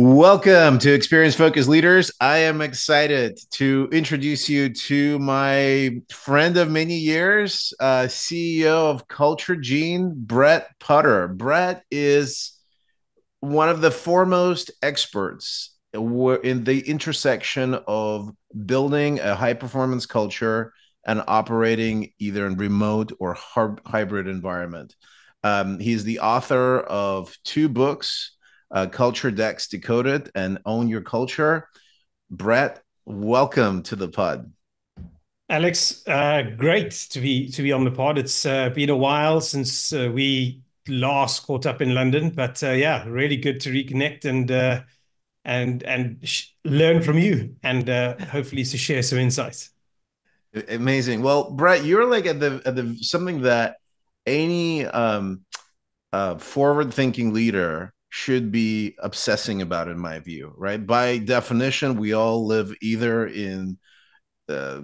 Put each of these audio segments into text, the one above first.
Welcome to Experience Focused Leaders. I am excited to introduce you to my friend of many years, uh, CEO of CultureGene, Brett Putter. Brett is one of the foremost experts in the intersection of building a high performance culture and operating either in remote or hybrid environment. Um, he's the author of two books uh, Culture Decks Decoded and Own Your Culture. Brett, welcome to the pod. Alex, uh, great to be to be on the pod. It's uh, been a while since uh, we last caught up in London, but uh, yeah, really good to reconnect and uh, and and learn from you, and uh, hopefully to share some insights. Amazing. Well, Brett, you're like at the at the something that any um, forward-thinking leader should be obsessing about, in my view, right? By definition, we all live either in uh,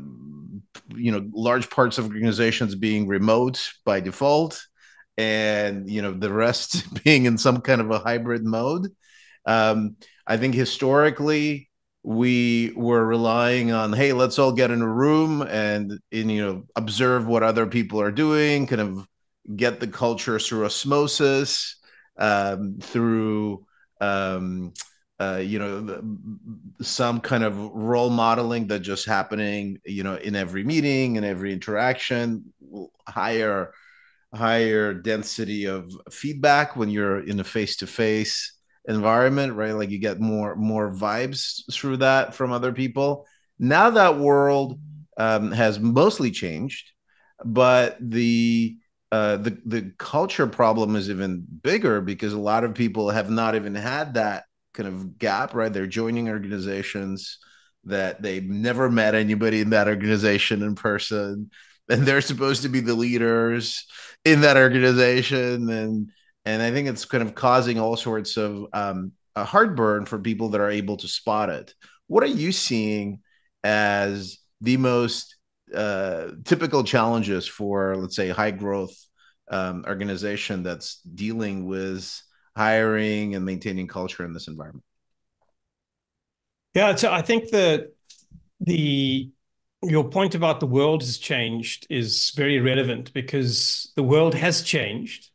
you know large parts of organizations being remote by default and you know the rest being in some kind of a hybrid mode um, i think historically we were relying on hey let's all get in a room and, and you know observe what other people are doing kind of get the culture through osmosis um, through um, uh, you know some kind of role modeling that just happening you know in every meeting and every interaction higher higher density of feedback when you're in a face-to-face environment right? Like you get more more vibes through that from other people. Now that world um, has mostly changed but the uh, the the culture problem is even bigger because a lot of people have not even had that kind of gap, right? They're joining organizations that they've never met anybody in that organization in person, and they're supposed to be the leaders in that organization, and and I think it's kind of causing all sorts of um, a heartburn for people that are able to spot it. What are you seeing as the most uh, typical challenges for, let's say, high growth um, organization that's dealing with hiring and maintaining culture in this environment? Yeah, so I think that the your point about the world has changed is very relevant because the world has changed,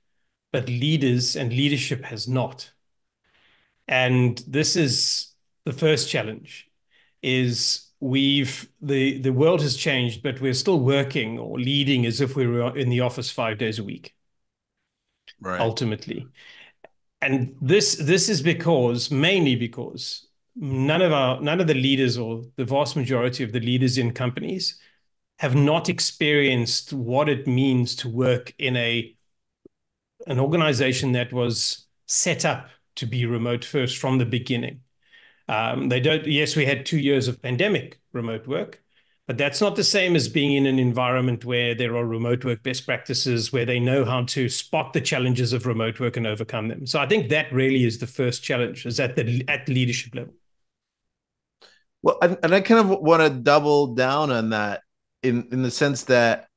but leaders and leadership has not. And this is the first challenge is we've the the world has changed, but we're still working or leading as if we were in the office five days a week. Right. Ultimately, and this this is because mainly because none of our none of the leaders or the vast majority of the leaders in companies have not experienced what it means to work in a an organization that was set up to be remote first from the beginning um, they don't. Yes, we had two years of pandemic remote work, but that's not the same as being in an environment where there are remote work best practices, where they know how to spot the challenges of remote work and overcome them. So I think that really is the first challenge, is at the at the leadership level. Well, and, I kind of want to double down on that in in the sense that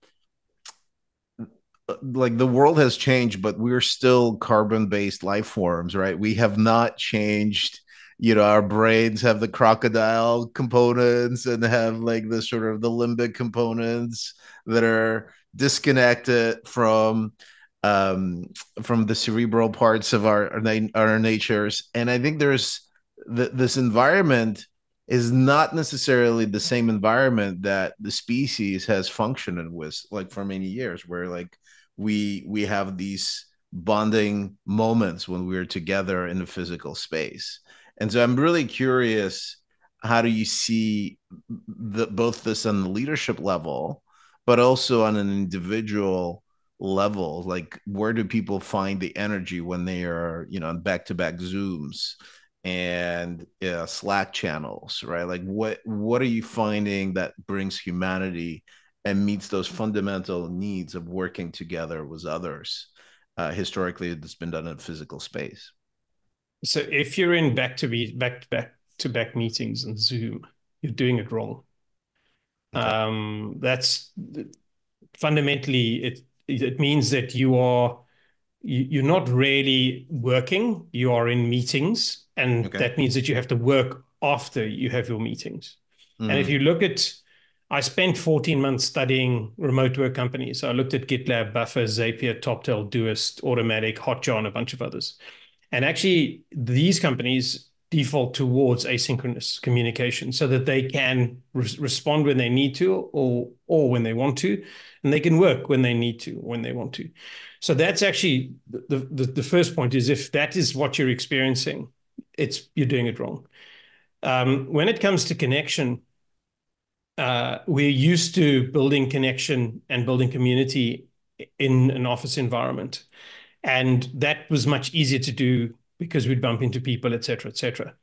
like the world has changed, but we're still carbon based life forms, right? We have not changed you know our brains have the crocodile components and have like the sort of the limbic components that are disconnected from um from the cerebral parts of our our, our natures. And i think there's the, this environment is not necessarily the same environment that the species has functioned with like for many years where like we we have these bonding moments when we're together in a physical space and so I'm really curious how do you see the, both this on the leadership level, but also on an individual level? Like, where do people find the energy when they are, you know, on back to back Zooms? and uh, slack channels right like what what are you finding that brings humanity and meets those fundamental needs of working together with others uh, historically it's been done in physical space so if you're in back to be back back to back meetings and Zoom, you're doing it wrong. Okay. Um, that's fundamentally it. It means that you are you, are not really working. You are in meetings, and okay. that means that you have to work after you have your meetings. Mm. And if mm. you look at, I spent 14 months studying remote work companies. So I looked at GitLab, Buffer, Zapier, Toptal, Doist, Automattic, Hotjar, and a bunch of others. And actually, these companies default towards asynchronous communication so that they can re- respond when they need to or or when they want to and they can work when they need to when they want to. So that's actually the, the, the first point is if that is what you're experiencing it's you're doing it wrong. Um, when it comes to connection uh, we're used to building connection and building community in an office environment and that was much easier to do because we'd bump into people, et cetera, et cetera.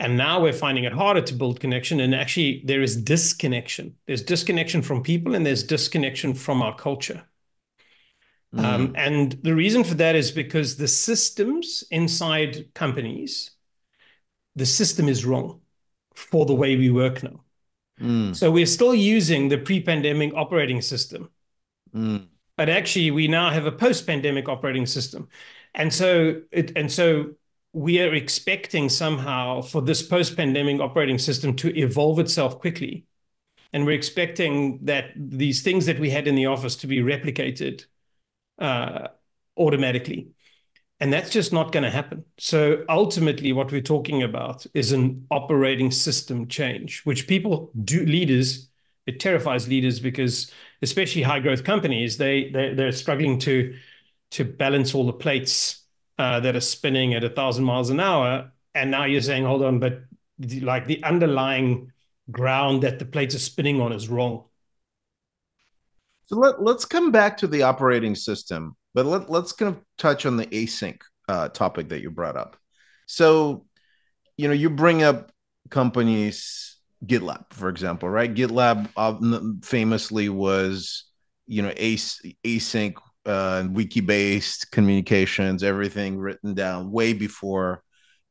And now we're finding it harder to build connection. And actually, there is disconnection. There's disconnection from people and there's disconnection from our culture. Mm. Um, and the reason for that is because the systems inside companies, the system is wrong for the way we work now. Mm. So we're still using the pre pandemic operating system. Mm. But actually, we now have a post pandemic operating system. And so it, and so we are expecting somehow for this post-pandemic operating system to evolve itself quickly. And we're expecting that these things that we had in the office to be replicated uh, automatically. And that's just not going to happen. So ultimately, what we're talking about is an operating system change, which people do, leaders, it terrifies leaders because, especially high growth companies, they, they, they're struggling to to balance all the plates uh, that are spinning at a thousand miles an hour. And now you're saying, hold on, but like the underlying ground that the plates are spinning on is wrong. So let, let's come back to the operating system, but let, let's kind of touch on the async uh, topic that you brought up. So, you know, you bring up companies, GitLab, for example, right? GitLab famously was, you know, as- async uh, wiki based communications, everything written down way before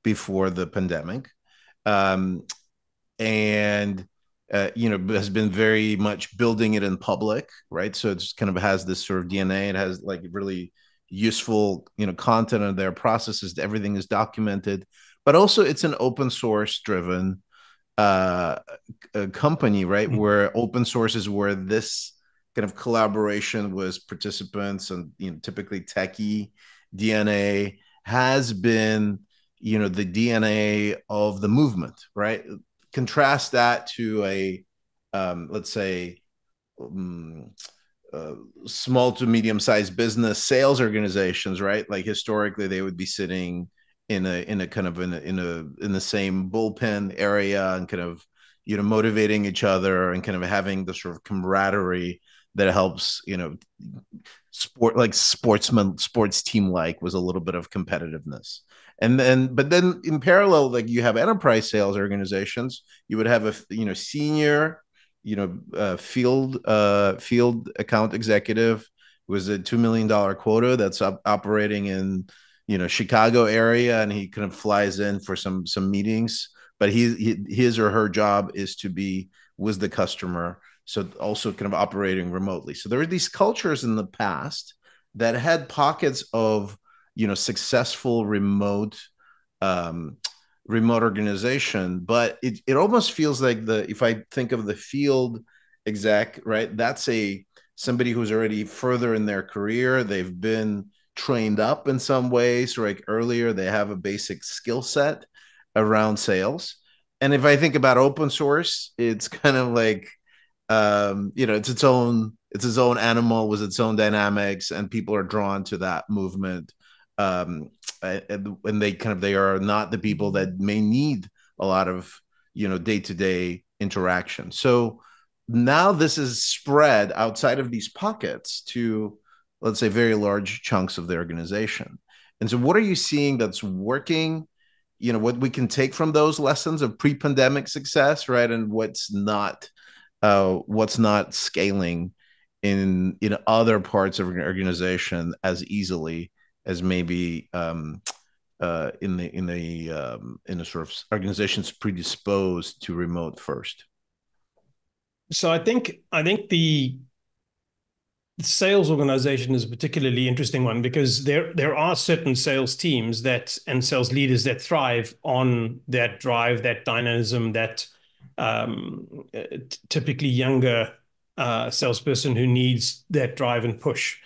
before the pandemic, um, and uh, you know has been very much building it in public, right? So it's kind of has this sort of DNA. It has like really useful you know content on their processes. Everything is documented, but also it's an open source driven uh, company, right? Mm-hmm. Where open source is where this kind of collaboration with participants and you know typically techie DNA has been you know the DNA of the movement, right? Contrast that to a um, let's say um, uh, small to medium sized business sales organizations, right? Like historically, they would be sitting in a in a kind of in a, in a in the same bullpen area and kind of you know motivating each other and kind of having the sort of camaraderie that helps you know sport like sportsman sports team like was a little bit of competitiveness. And then but then in parallel like you have enterprise sales organizations you would have a you know senior you know uh, field uh, field account executive was a two million dollar quota that's operating in you know Chicago area and he kind of flies in for some some meetings but he, he his or her job is to be with the customer so also kind of operating remotely. So there were these cultures in the past that had pockets of you know successful remote um, remote organization but it, it almost feels like the if i think of the field exec right that's a somebody who's already further in their career they've been trained up in some ways like earlier they have a basic skill set around sales and if i think about open source it's kind of like um, you know, it's its own it's its own animal with its own dynamics, and people are drawn to that movement. Um, and, and they kind of they are not the people that may need a lot of you know day to day interaction. So now this is spread outside of these pockets to let's say very large chunks of the organization. And so, what are you seeing that's working? You know, what we can take from those lessons of pre-pandemic success, right, and what's not uh, what's not scaling in in other parts of an organization as easily as maybe um, uh, in the in the um, in a sort of organizations predisposed to remote first. So I think I think the sales organization is a particularly interesting one because there there are certain sales teams that and sales leaders that thrive on that drive, that dynamism, that um, typically younger uh, salesperson who needs that drive and push.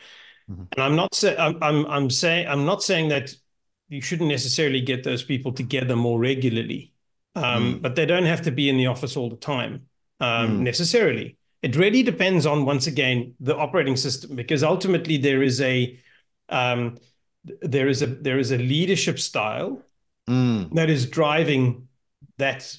Mm-hmm. And I'm not saying I'm, I'm I'm saying I'm not saying that you shouldn't necessarily get those people together more regularly, um, mm. but they don't have to be in the office all the time um, mm. necessarily. It really depends on once again the operating system because ultimately there is a um, there is a there is a leadership style mm. that is driving that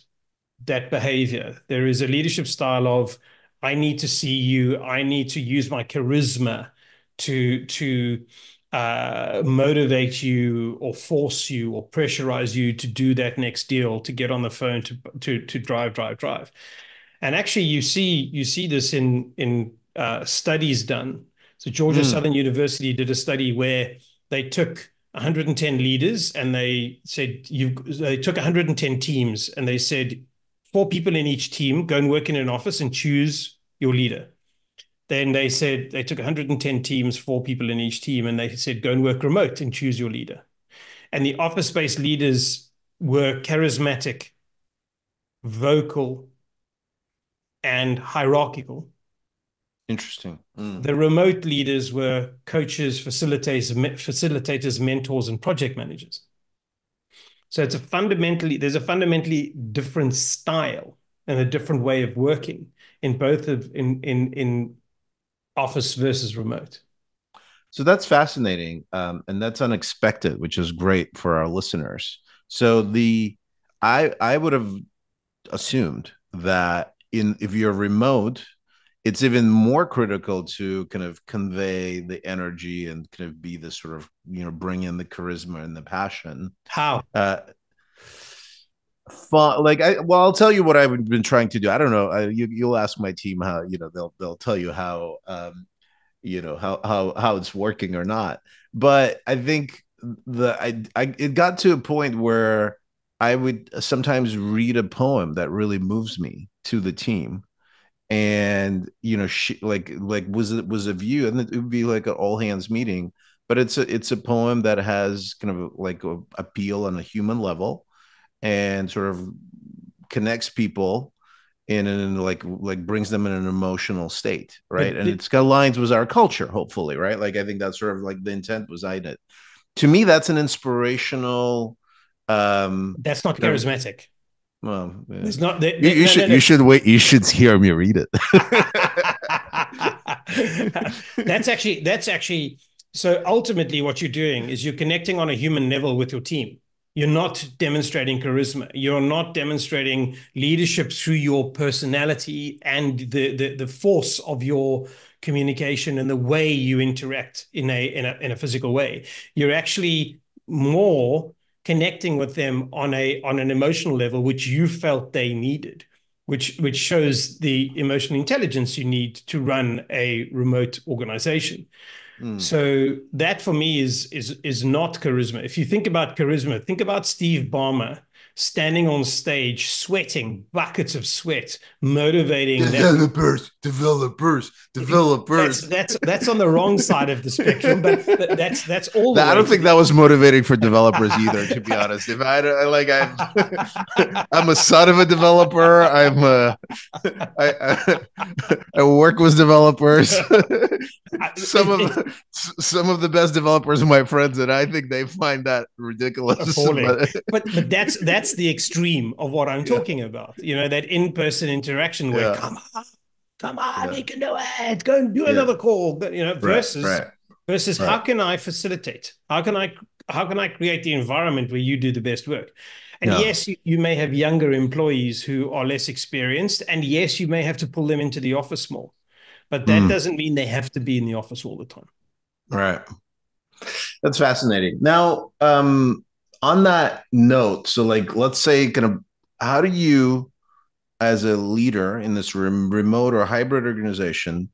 that behavior. There is a leadership style of I need to see you. I need to use my charisma to to uh, motivate you or force you or pressurize you to do that next deal to get on the phone to to to drive drive drive and actually you see you see this in in uh, studies done so georgia mm. southern university did a study where they took 110 leaders and they said you they took 110 teams and they said four people in each team go and work in an office and choose your leader then they said they took 110 teams, four people in each team, and they said, go and work remote and choose your leader. And the office based leaders were charismatic, vocal, and hierarchical. Interesting. Mm. The remote leaders were coaches, facilitators, facilitators, mentors, and project managers. So it's a fundamentally there's a fundamentally different style and a different way of working in both of in in in office versus remote. So that's fascinating, um, and that's unexpected, which is great for our listeners. So the I I would have assumed that in if you're remote, it's even more critical to kind of convey the energy and kind of be the sort of you know bring in the charisma and the passion. How? Uh, fun like i well i'll tell you what i've been trying to do i don't know I, you, you'll ask my team how you know they'll they'll tell you how um you know how how how it's working or not but i think the i i it got to a point where i would sometimes read a poem that really moves me to the team. And you know she like like was it was a view and it would be like an all hands meeting but it's a it's a poem that has kind of like a appeal on a human level and sort of connects people in and like like brings them in an emotional state right? And it's got lines with our culture hopefully right? Like i think that's sort of like the intent was i did to me that's an inspirational um that's not charismatic well yeah. it's not the, you, you no, should no, no. you should wait you should hear me read it that's actually that's actually so ultimately what you're doing is you're connecting on a human level with your team you're not demonstrating charisma. You're not demonstrating leadership through your personality and the, the, the force of your communication and the way you interact in a, in a in a physical way. You're actually more connecting with them on a on an emotional level, which you felt they needed, which which shows the emotional intelligence you need to run a remote organization. Mm. So that for me is is is not charisma. If you think about charisma, think about Steve Ballmer standing on stage, sweating buckets of sweat, motivating developers, developers, developers. That's, that's, that's on the wrong side of the spectrum, but, but that's that's all. I don't think that was motivating for developers either. To be honest, if I like, I'm I'm a son of a developer. I'm a I, I, I work with developers. some of some of the best developers are my friends, and I think they find that ridiculous. But, but but that's that's that's the extreme of what I'm talking about. You know, that in-person interaction where yeah. come on, come on, yeah. you can do it. Go and do another call. You know, versus right, right. versus right. how can I facilitate? How can I how can I create the environment where you do the best work? And yes, you, you may have younger employees who are less experienced, and yes, you may have to pull them into the office more, but that mm. doesn't mean they have to be in the office all the time. Right. That's fascinating. Now, um, on that note, so like let's say kind of how do you as a leader in this remote or hybrid organization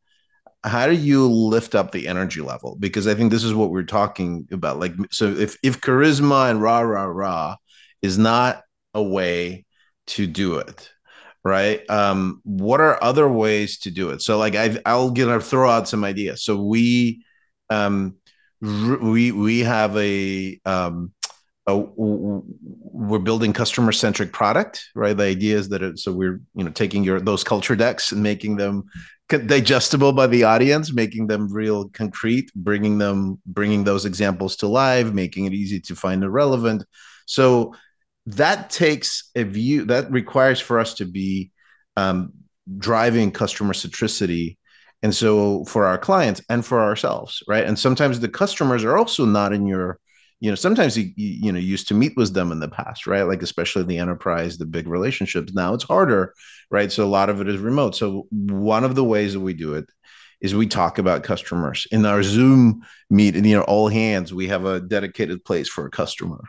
how do you lift up the energy level because i think this is what we're talking about like so if if charisma and rah rah rah is not a way to do it right? Um, what are other ways to do it? So, like, I, I'll gonna throw out some ideas. So we, um, we we have a um, we're building customer centric product, right? The idea is that it, so we're you know taking your those culture decks and making them digestible by the audience, making them real concrete, bringing them bringing those examples to life, making it easy to find the relevant. So that takes a view that requires for us to be um, driving customer centricity and so for our clients and for ourselves right and sometimes the customers are also not in your you know sometimes you you know used to meet with them in the past right like especially the enterprise the big relationships now it's harder right so a lot of it is remote so one of the ways that we do it is we talk about customers in our Zoom meet, and you know, all hands. We have a dedicated place for a customer.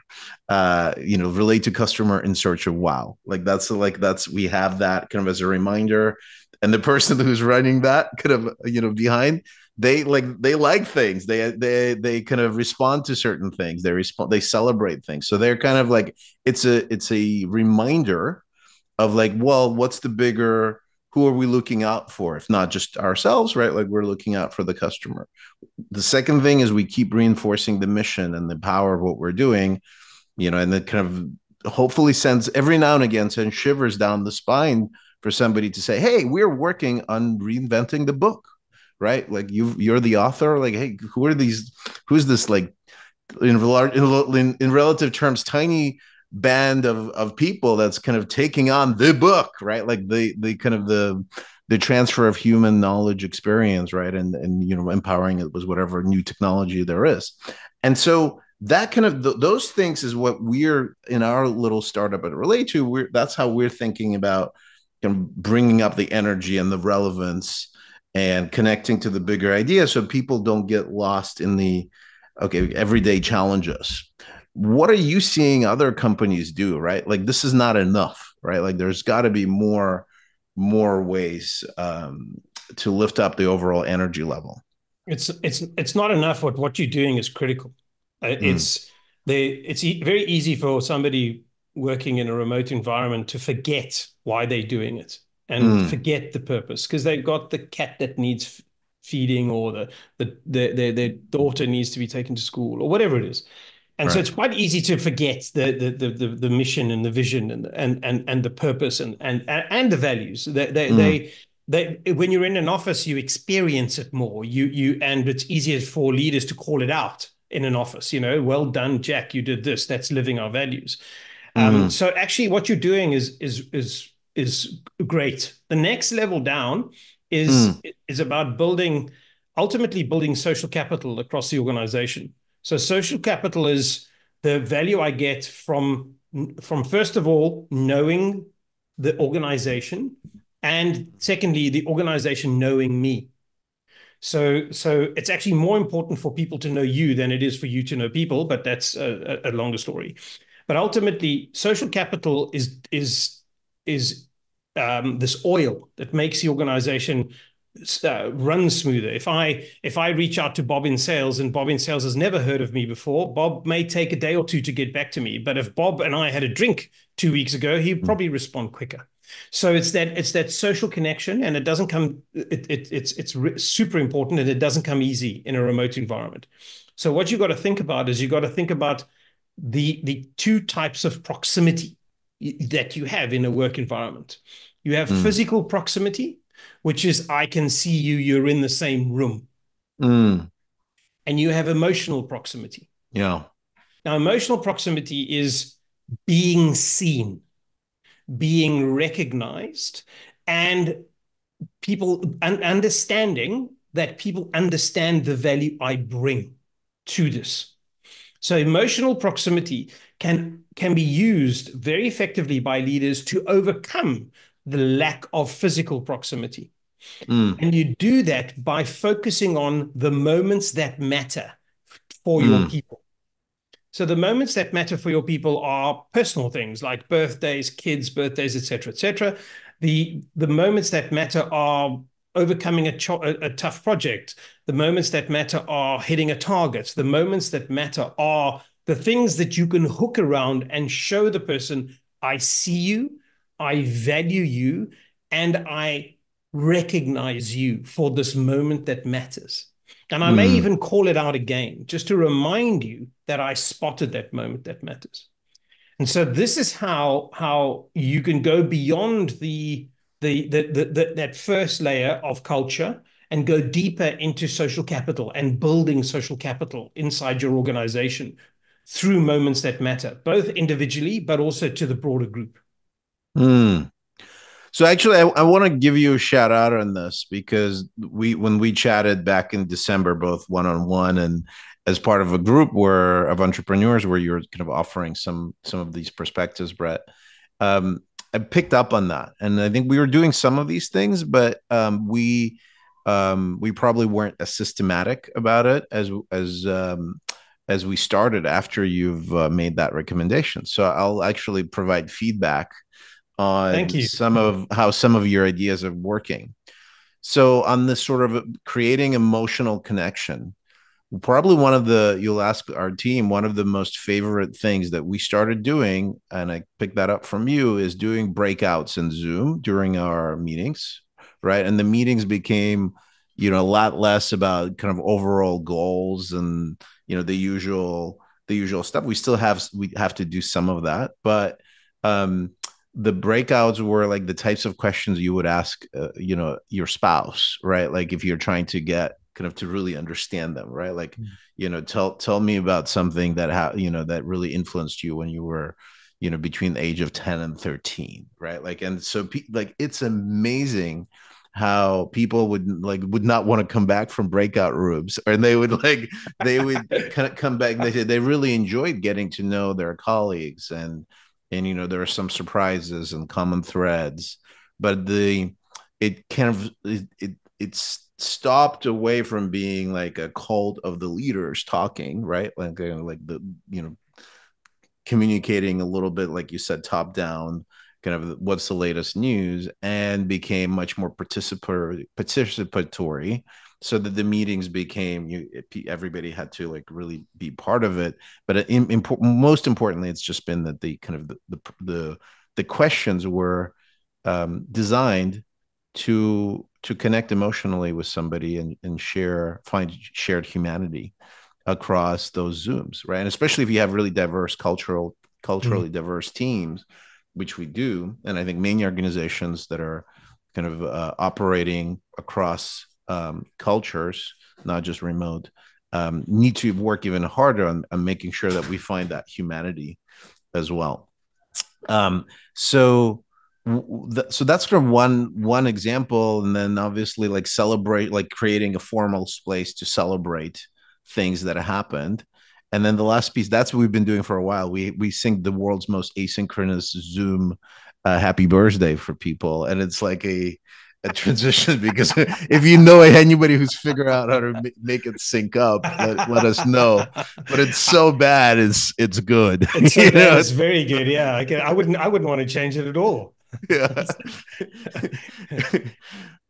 Uh, you know, relate to customer in search of wow. Like that's like that's we have that kind of as a reminder. And the person who's running that kind of you know behind they like they like things. They they they kind of respond to certain things. They respond they celebrate things. So they're kind of like it's a it's a reminder of like well what's the bigger who are we looking out for? If not just ourselves right? Like we're looking out for the customer. The second thing is we keep reinforcing the mission and the power of what we're doing you know and that kind of hopefully sends every now and again sends shivers down the spine for somebody to say hey we're working on reinventing the book right? Like you you're the author like hey who are these who's this like in, in, in relative terms tiny band of of people that's kind of taking on the book right? Like the the kind of the the transfer of human knowledge experience right? And and you know empowering it was whatever new technology there is. And so that kind of th- those things is what we're in our little startup at RELAYTO we're that's how we're thinking about kind of bringing up the energy and the relevance and connecting to the bigger idea so people don't get lost in the okay everyday challenges. What are you seeing other companies do right? Like this is not enough right? Like there's got to be more more ways um, to lift up the overall energy level. It's it's it's not enough what what you're doing is critical. Mm. it's they it's e- very easy for somebody working in a remote environment to forget why they're doing it and mm. forget the purpose because they've got the cat that needs feeding or the, the, the their, their daughter needs to be taken to school or whatever it is and right. so it's quite easy to forget the, the the the, mission and the vision and and and, and the purpose and and and the values. They they, mm. they they when you're in an office, you experience it more. You you and it's easier for leaders to call it out in an office. You know, well done, Jack. You did this. That's living our values. Mm. Um, so actually, what you're doing is is is is great. The next level down is mm. is about building ultimately building social capital across the organization. So social capital is the value I get from from first of all knowing the organization and secondly the organization knowing me so so it's actually more important for people to know you than it is for you to know people but that's a, a longer story but ultimately social capital is is is um, this oil that makes the organization uh, run smoother. If I if I reach out to Bob in sales and Bob in sales has never heard of me before, Bob may take a day or two to get back to me. But if Bob and I had a drink two weeks ago, he'd hmm. probably respond quicker. So it's that it's that social connection, and it doesn't come. It, it it's it's re- super important, and it doesn't come easy in a remote environment. So what you got to think about is you got to think about the the two types of proximity that you have in a work environment. You have mm. physical proximity, which is I can see you, you're in the same room. Mm. And you have emotional proximity. Yeah. Now, emotional proximity is being seen, being recognized, and people and understanding that people understand the value I bring to this. So emotional proximity can can be used very effectively by leaders to overcome the lack of physical proximity. Mm. And you do that by focusing on the moments that matter for mm. your people. So the moments that matter for your people are personal things like birthdays, kids' birthdays, etc., etc. The the moments that matter are overcoming a, cho- a, a tough project. The moments that matter are hitting a target. The moments that matter are the things that you can hook around and show the person, I see you, I value you and I recognize you for this moment that matters. And I may Mm. even call it out again just to remind you that I spotted that moment that matters. And so this is how how you can go beyond the the, the, the, the that first layer of culture and go deeper into social capital and building social capital inside your organization through moments that matter, both individually but also to the broader group. Mm. So actually, I, I want to give you a shout out on this because we, when we chatted back in December, both one on one and as part of a group where of entrepreneurs, where you're kind of offering some some of these perspectives, Brett. Um, I picked up on that, and I think we were doing some of these things, but um, we um, we probably weren't as systematic about it as as um, as we started after you've uh, made that recommendation. So I'll actually provide feedback on Thank you. some of how some of your ideas are working. So on this sort of creating emotional connection, probably one of the you'll ask our team one of the most favorite things that we started doing and i picked that up from you is doing breakouts in zoom during our meetings right and the meetings became you know a lot less about kind of overall goals and you know the usual the usual stuff. We still have we have to do some of that but um the breakouts were like the types of questions you would ask uh, you know your spouse right? Like if you're trying to get kind of to really understand them right? Like mm. you know tell tell me about something that how you know that really influenced you when you were you know between the age of 10 and 13 right? Like and so like it's amazing how people would like would not want to come back from breakout rooms and they would like they would kind of come back they said they really enjoyed getting to know their colleagues and and you know there are some surprises and common threads but the it kind of it, it it's stopped away from being like a cult of the leaders talking, right? Like uh, like the you know communicating a little bit, like you said, top down, kind of what's the latest news, and became much more participatory, participatory, so that the meetings became you everybody had to like really be part of it. But in, in, most importantly, it's just been that the kind of the the the, the questions were um, designed to to connect emotionally with somebody and, and share find shared humanity across those zooms right and especially if you have really diverse cultural culturally mm-hmm. diverse teams which we do and i think many organizations that are kind of uh, operating across um, cultures not just remote um, need to work even harder on, on, making sure that we find that humanity as well. Um, so so that's sort of one one example and then obviously like celebrate like creating a formal space to celebrate things that happened and then the last piece that's what we've been doing for a while we we sing the world's most asynchronous zoom uh, happy birthday for people and it's like a a transition because if you know anybody who's figured out how to make it sync up, let, let, us know. But it's so bad, it's it's good. It's, so bad, it's very good. Yeah, I, can, I wouldn't I wouldn't want to change it at all yeah.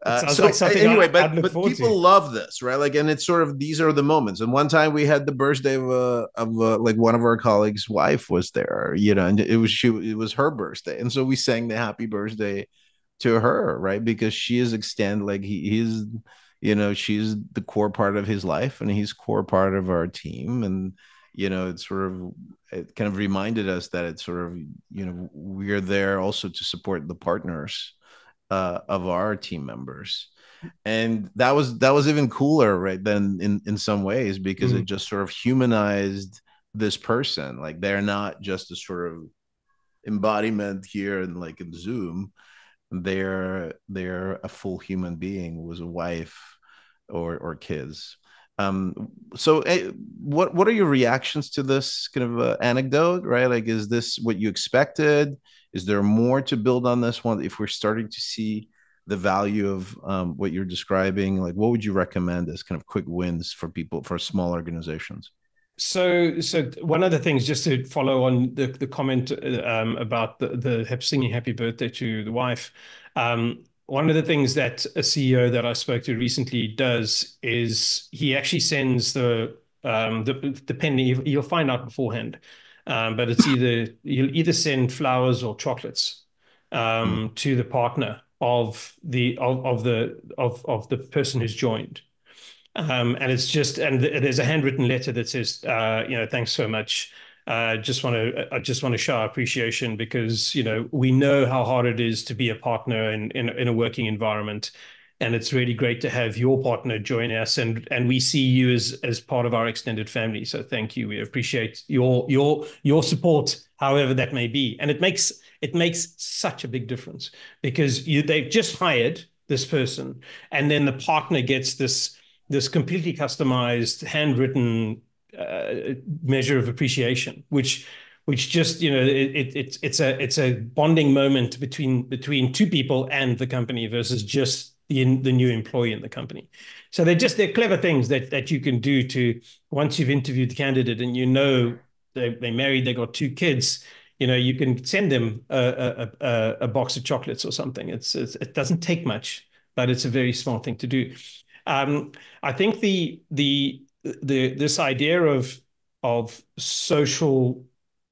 Uh, so like anyway, but, but people to. love this, right? Like, and it's sort of these are the moments. And one time we had the birthday of uh, of uh, like one of our colleagues' wife was there, you know, and it was she it was her birthday, and so we sang the happy birthday to her, right? Because she is extend like he, he's, you know, she's the core part of his life, and he's core part of our team, and you know, it's sort of it kind of reminded us that it's sort of you know we're there also to support the partners uh, of our team members. And that was that was even cooler right then in in some ways because mm-hmm. it just sort of humanized this person. Like they're not just a sort of embodiment here and like in zoom. They're they're a full human being was a wife or or kids um so uh, what what are your reactions to this kind of uh, anecdote right? Like is this what you expected? Is there more to build on this one if we're starting to see the value of um, what you're describing? Like what would you recommend as kind of quick wins for people for small organizations? So, so one of the things, just to follow on the the comment uh, um, about the the singing "Happy Birthday" to the wife, um, one of the things that a CEO that I spoke to recently does is he actually sends the um, the depending you'll find out beforehand, um, but it's either you'll either send flowers or chocolates um, mm. to the partner of the of, of the of of the person who's joined. Um, and it's just and there's a handwritten letter that says, uh, you know, thanks so much. Uh, just want to I just want to show our appreciation because you know we know how hard it is to be a partner in in, in a working environment, and it's really great to have your partner join us and and we see you as as part of our extended family. So thank you. We appreciate your your your support however that may be. And it makes it makes such a big difference because you they've just hired this person and then the partner gets this this completely customized handwritten uh, measure of appreciation which which just you know it, it, it's it's a it's a bonding moment between between two people and the company versus just the the new employee in the company. So they're just they're clever things that that you can do to once you've interviewed the candidate and you know they they married, they got two kids. You know, you can send them a, a, a box of chocolates or something. It's, it's, it doesn't take much, but it's a very smart thing to do. Um, I think the the the this idea of of social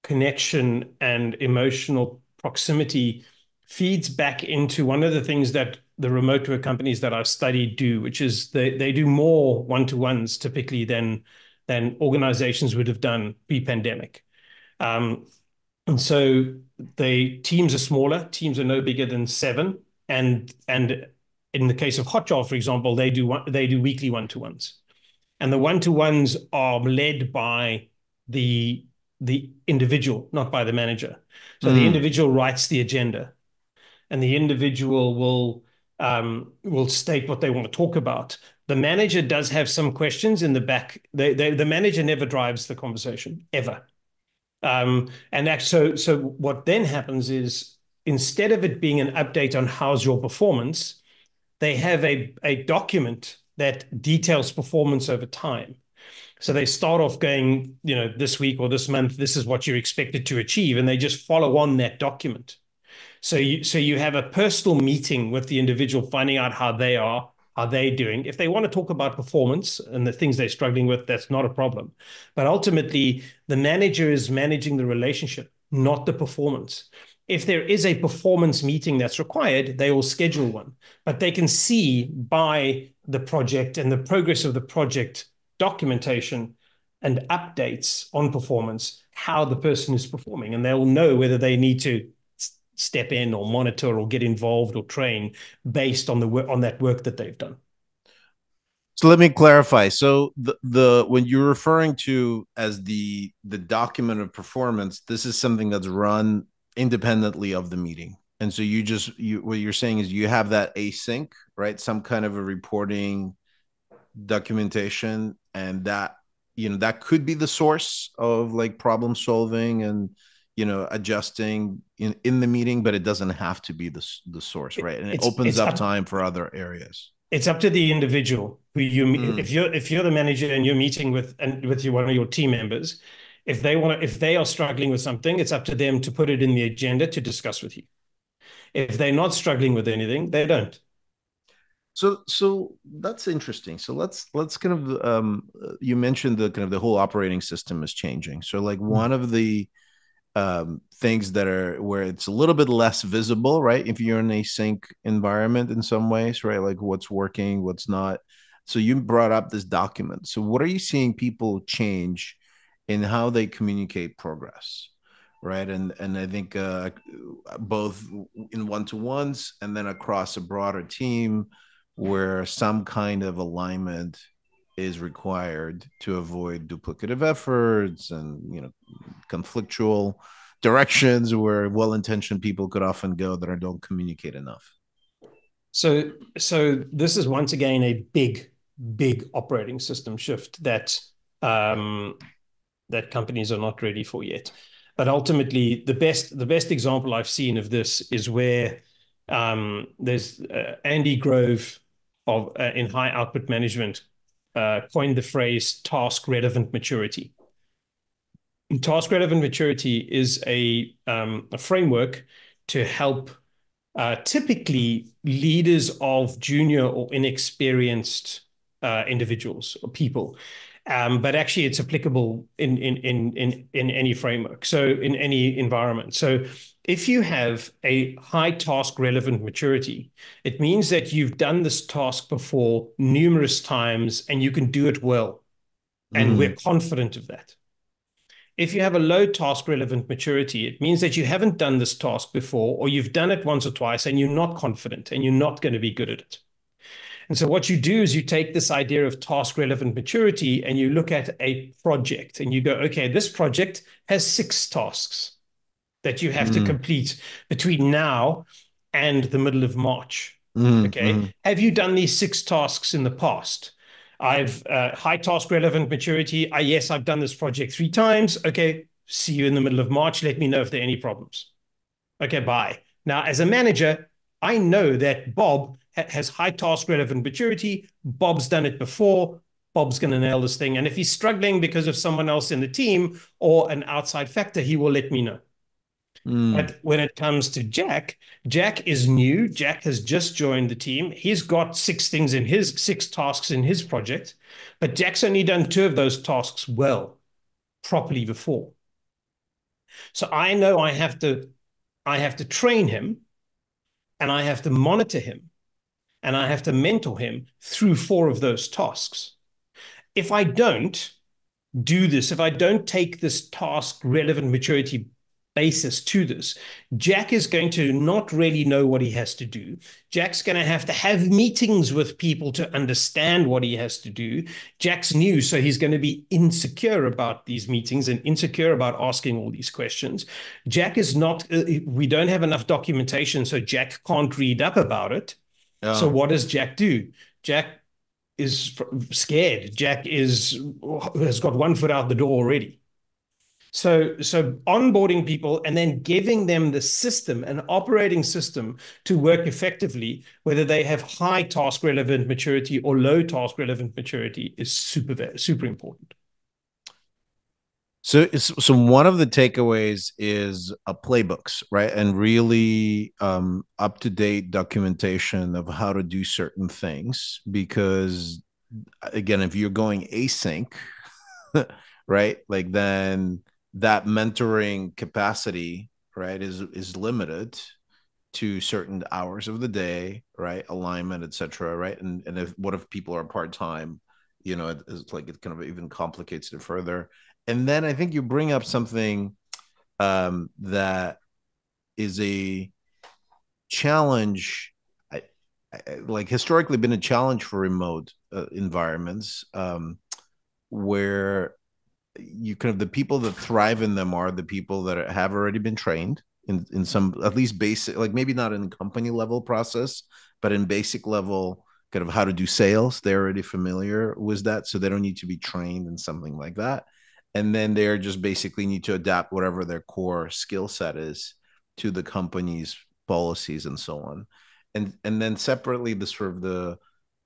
connection and emotional proximity feeds back into one of the things that the remote work companies that I've studied do, which is they they do more one to ones typically than than organizations would have done pre pandemic. Um, and so the teams are smaller. Teams are no bigger than seven, and and in the case of Hotjar, for example, they do one, they do weekly one to ones, and the one to ones are led by the the individual, not by the manager. So mm. the hmm. individual writes the agenda, and the individual will um, will state what they want to talk about. The manager does have some questions in the back. They, they, the manager never drives the conversation ever. Um, and that, so, so what then happens is instead of it being an update on how's your performance, they have a, a document that details performance over time. So they start off going, you know, this week or this month, this is what you're expected to achieve, and they just follow on that document. So you so you have a personal meeting with the individual, finding out how they are, how they doing. If they want to talk about performance and the things they're struggling with, that's not a problem. But ultimately, the manager is managing the relationship, not the performance. If there is a performance meeting that's required, they will schedule one. But they can see by the project and the progress of the project documentation and updates on performance how the person is performing, and they'll know whether they need to step in or monitor or get involved or train based on the work on that work that they've done. So let me clarify. So the the when you're referring to as the the document of performance, this is something that's run independently of the meeting. And so you just you what you're saying is you have that async, right? Some kind of a reporting documentation and that you know that could be the source of like problem solving and you know adjusting in in the meeting but it doesn't have to be the the source right and it it's, opens it's up, up, time for other areas it's up to the individual who you mm. if you're if you're the manager and you're meeting with and with your, one of your team members if they want to if they are struggling with something it's up to them to put it in the agenda to discuss with you if they're not struggling with anything they don't so so that's interesting so let's let's kind of um you mentioned the kind of the whole operating system is changing so like mm. one of the um, things that are where it's a little bit less visible, right? If you're in a sync environment in some ways, right? Like what's working, what's not. So you brought up this document. So what are you seeing people change in how they communicate progress? Right. And and I think uh, both in one-to-ones and then across a broader team where some kind of alignment is required to avoid duplicative efforts and you know conflictual directions where well-intentioned people could often go that don't communicate enough so so this is once again a big big operating system shift that um, that companies are not ready for yet but ultimately the best the best example i've seen of this is where um, there's uh, andy grove of uh, in high output management uh, coined the phrase task relevant maturity. Task relevant maturity is a, um, a framework to help uh, typically leaders of junior or inexperienced uh, individuals or people. Um, but actually, it's applicable in, in in in in any framework. So in any environment. So if you have a high task relevant maturity, it means that you've done this task before numerous times and you can do it well. And mm. we're confident of that. If you have a low task relevant maturity, it means that you haven't done this task before, or you've done it once or twice and you're not confident and you're not going to be good at it. And so, what you do is you take this idea of task relevant maturity and you look at a project and you go, okay, this project has six tasks that you have mm. to complete between now and the middle of March. Mm, okay. Mm. Have you done these six tasks in the past? I've uh, high task relevant maturity. I, yes, I've done this project three times. Okay. See you in the middle of March. Let me know if there are any problems. Okay. Bye. Now, as a manager, I know that Bob has high task relevant maturity. Bob's done it before. Bob's going to nail this thing. And if he's struggling because of someone else in the team or an outside factor, he will let me know. Mm. But when it comes to Jack, Jack is new. Jack has just joined the team. He's got six things in his six tasks in his project, but Jack's only done two of those tasks well, properly before. So I know I have to I have to train him and I have to monitor him and I have to mentor him through four of those tasks. If I don't do this, if I don't take this task relevant maturity basis to this. Jack is going to not really know what he has to do. Jack's going to have to have meetings with people to understand what he has to do. Jack's new, so he's going to be insecure about these meetings and insecure about asking all these questions. Jack is not, uh, we don't have enough documentation, so Jack can't read up about it. So what does Jack do? Jack is scared. Jack is has got one foot out the door already. So, so onboarding people and then giving them the system, an operating system to work effectively, whether they have high task relevant maturity or low task relevant maturity, is super super important. So, so one of the takeaways is uh, playbooks, right, and really um, up to date documentation of how to do certain things. Because again, if you're going async, right, like then that mentoring capacity right is is limited to certain hours of the day right alignment etc right and and if what if people are part-time you know it's like it kind of even complicates it further and then i think you bring up something um that is a challenge. I, I, like historically been a challenge for remote uh, environments um where you kind of the people that thrive in them are the people that have already been trained in in some at least basic like maybe not in company level process but in basic level kind of how to do sales. They're already familiar with that so they don't need to be trained in something like that and then they're just basically need to adapt whatever their core skill set is to the company's policies and so on and and then separately the sort of the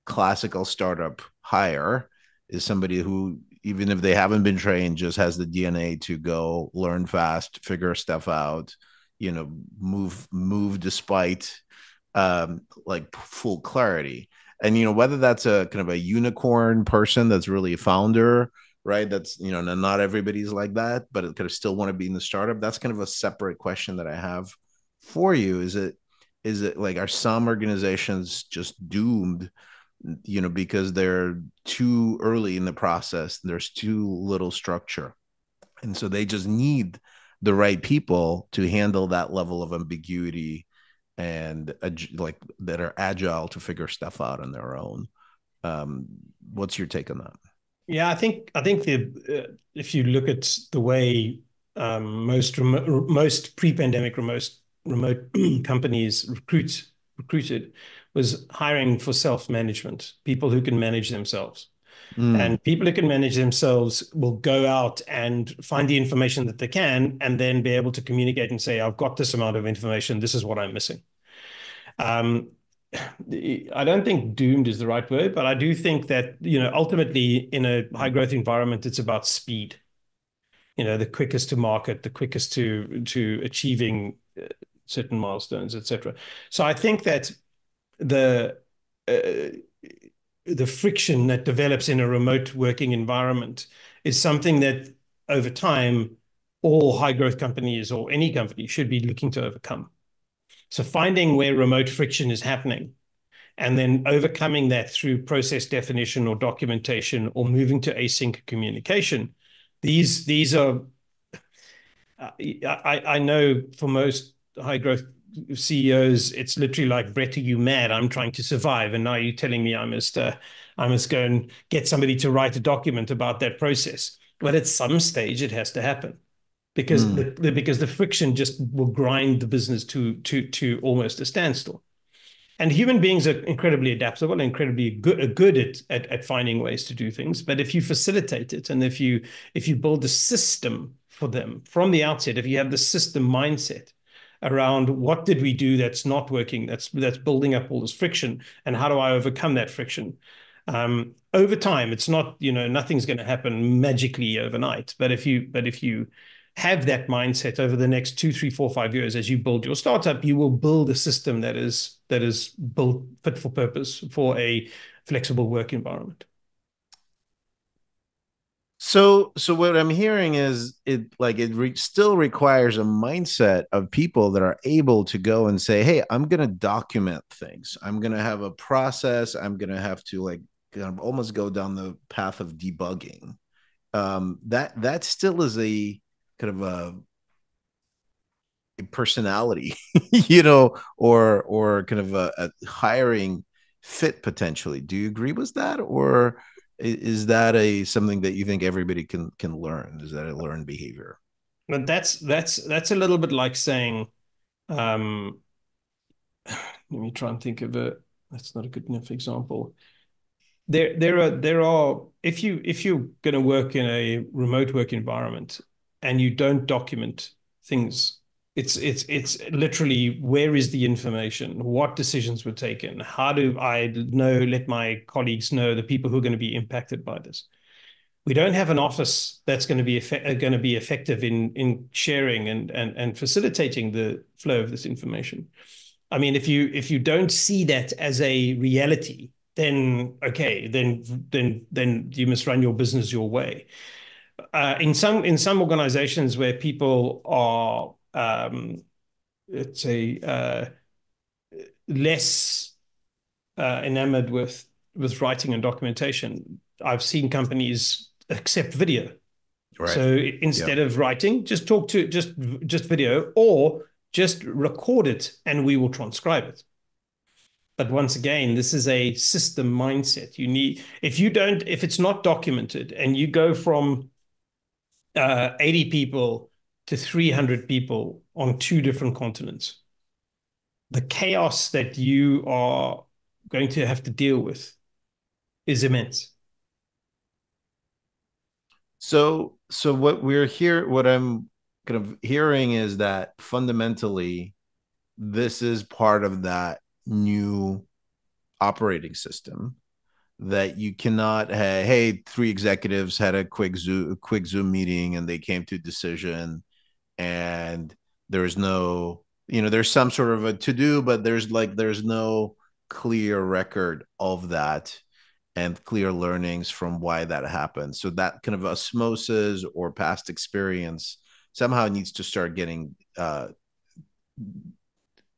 classical startup hire is somebody who even if they haven't been trained, just has the DNA to go learn fast, figure stuff out, you know, move move despite um, like full clarity. And you know, whether that's a kind of a unicorn person that's really a founder, right? That's you know, not everybody's like that, but it could still want to be in the startup. That's kind of a separate question that I have for you. Is it is it like are some organizations just doomed? you know, because they're too early in the process. There's too little structure. And so they just need the right people to handle that level of ambiguity and like that are agile to figure stuff out on their own. Um, what's your take on that? Yeah, I think I think the uh, if you look at the way um, most remo- most pre-pandemic remote remote companies recruit recruited was hiring for self-management, people who can manage themselves. Mm. And people who can manage themselves will go out and find the information that they can and then be able to communicate and say, I've got this amount of information. This is what I'm missing. Um, I don't think doomed is the right word, but I do think that, you know, ultimately in a high growth environment, it's about speed. You know, the quickest to market, the quickest to to achieving uh, certain milestones, etc. So I think that the uh, the friction that develops in a remote working environment is something that over time all high growth companies or any company should be looking to overcome. So finding where remote friction is happening and then overcoming that through process definition or documentation or moving to async communication. These these are I, I know for most high growth CEOs, it's literally like, Brett, are you mad? I'm trying to survive. And now you're telling me I must, uh, I must go and get somebody to write a document about that process. But at some stage, it has to happen because mm. the, the, because the friction just will grind the business to to to almost a standstill. And human beings are incredibly adaptable and incredibly good, good at, at, at finding ways to do things. But if you facilitate it and if you if you build a system for them from the outset, if you have the system mindset, around what did we do that's not working, that's that's building up all this friction, and how do I overcome that friction? Um, over time, it's not you know nothing's going to happen magically overnight, but if you but if you have that mindset over the next two, three, four, five years as you build your startup, you will build a system that is that is built fit for purpose for a flexible work environment. So, so what I'm hearing is it like it re- still requires a mindset of people that are able to go and say, "Hey, I'm going to document things. I'm going to have a process. I'm going to have to like kind of almost go down the path of debugging." Um, that that still is a kind of a, a personality, you know, or or kind of a, a hiring fit potentially. Do you agree with that, or? is that a something that you think everybody can can learn is that a learned behavior but that's that's that's a little bit like saying um let me try and think of a that's not a good enough example there there are there are if you if you're going to work in a remote work environment and you don't document things. It's it's it's literally where is the information? What decisions were taken? How do i know let my colleagues know the people who are going to be impacted by this? We don't have an office that's going to be uh, going to be effective in in sharing and and and facilitating the flow of this information. I mean if you if you don't see that as a reality then okay then then then you must run your business your way uh, in some in some organizations where people are um, let's say uh, less uh, enamored with with writing and documentation. I've seen companies accept video. Right. So instead yep. of writing, just talk to just just video or just record it and we will transcribe it. But once again, this is a system mindset. You need if you don't if it's not documented and you go from uh, 80 people to 300 people on two different continents. The chaos that you are going to have to deal with is immense. So, so what we're here, what I'm kind of hearing is that fundamentally, this is part of that new operating system that you cannot have, hey three executives had a quick zoom quick zoom meeting and they came to a decision and there's no you know there's some sort of a to do but there's like there's no clear record of that and clear learnings from why that happened so that kind of osmosis or past experience somehow needs to start getting uh,